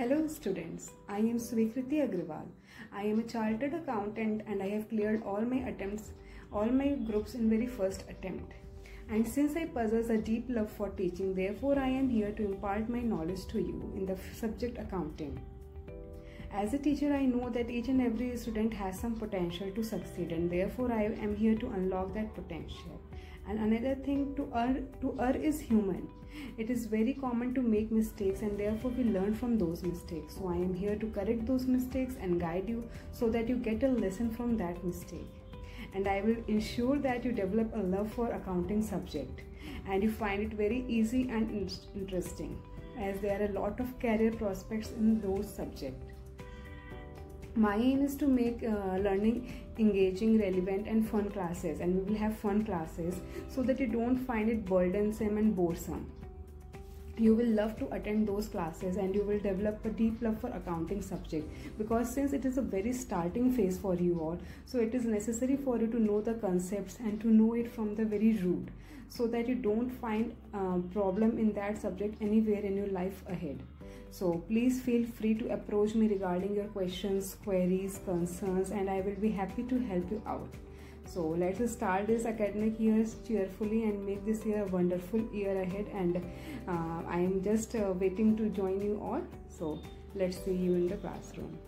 Hello students, I am Swikriti Agrawal. I am a chartered accountant and I have cleared all my attempts, all my groups in very first attempt. And since I possess a deep love for teaching, therefore I am here to impart my knowledge to you in the subject accounting. As a teacher, I know that each and every student has some potential to succeed and therefore I am here to unlock that potential. And another thing to err, to err is human. It is very common to make mistakes and therefore we learn from those mistakes. So I am here to correct those mistakes and guide you so that you get a lesson from that mistake. And I will ensure that you develop a love for accounting subject and you find it very easy and interesting as there are a lot of career prospects in those subjects my aim is to make uh, learning engaging relevant and fun classes and we will have fun classes so that you don't find it burdensome and boresome you will love to attend those classes and you will develop a deep love for accounting subject. Because since it is a very starting phase for you all so it is necessary for you to know the concepts and to know it from the very root so that you don't find uh, problem in that subject anywhere in your life ahead. So please feel free to approach me regarding your questions queries concerns and i will be happy to help you out so let's start this academic year cheerfully and make this year a wonderful year ahead. And uh, i am just uh, waiting to join you all. So let's see you in the classroom